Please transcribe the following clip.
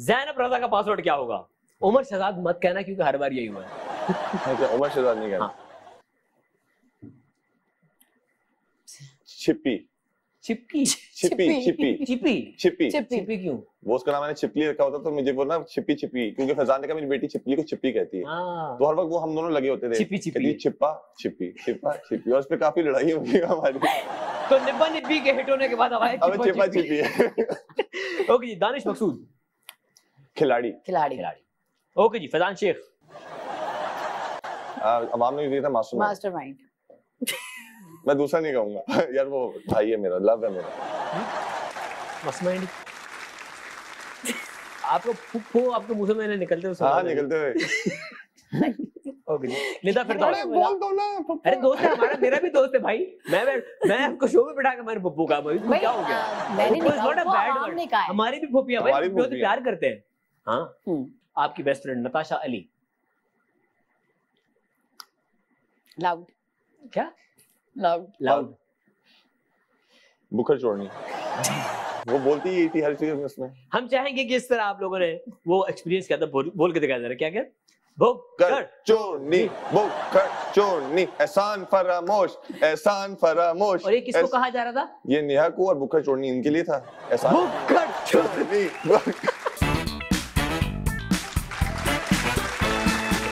जैनब रजा का पासवर्ड क्या होगा? उमर शहजाद मत कहना क्योंकि हर बार यही हुआ है। उमर शहजाद नहीं कहना। हाँ। छिपी चिपकी छिपी छिपी छिपी चिपी चिपी क्यों? वो उसका नाम मैंने छिपली रखा होता तो मुझे बोलना छिपी छिपी क्योंकि फैजान ने कहा मेरी बेटी छिपली को छिपी कहती है। हाँ। तो हर वक्त वो हम दोनों लगे होते थे। छिपी छिपी छिपा छिपी छिपा छिपी और उस पे काफ़ी लड़ाई होगी हमारी। तो निब्बा निब्बी के हिट होने के बाद अब छिपा छिपी है ओके दानिश मकसूद। खिलाड़ी। खिलाड़ी। खिलाड़ी। ओके जी फैजान शेख। अवाम ने दिया था मासूम मास्टरमाइंड। मैं दूसरा नहीं कहूँगा। यार वो भाई है मेरा लव है मेरा। मसमाइंड आपको फुफ्फो आपके मुँह से मैंने निकलते हुए हाँ निकलते हुए। ओके जी निदा फिर अरे बोल दो ना अरे दोस्त है हमारा मेरा भी दोस्त है भाई। मैं मैं, आपको शो में बिठा के मैंने पप्पू कहा भाई क्या हो गया? मैंने नहीं कहा। हमारी भी फूफिया भाई से फूफिया। प्यार करते हैं। हाँ? हम्म, आपकी best friend Natasha Ali. Loud क्या? लाउड लाउड बुखर छोड़नी। वो बोलती ही थी हर चीज़ में उसमें। हम चाहेंगे कि इस तरह आप लोगों ने वो एक्सपीरियंस किया था बोल, बोल के दिखाया जरा क्या क्या? भुक कर कर चोरनी बुखर चोरनी एहसान फरामोश एहसान फरामोश। और ये किसको एस- कहा जा रहा था? ये नेहा को और बुखर चोरनी इनके लिए था। एहसान कर चोरनी बुखर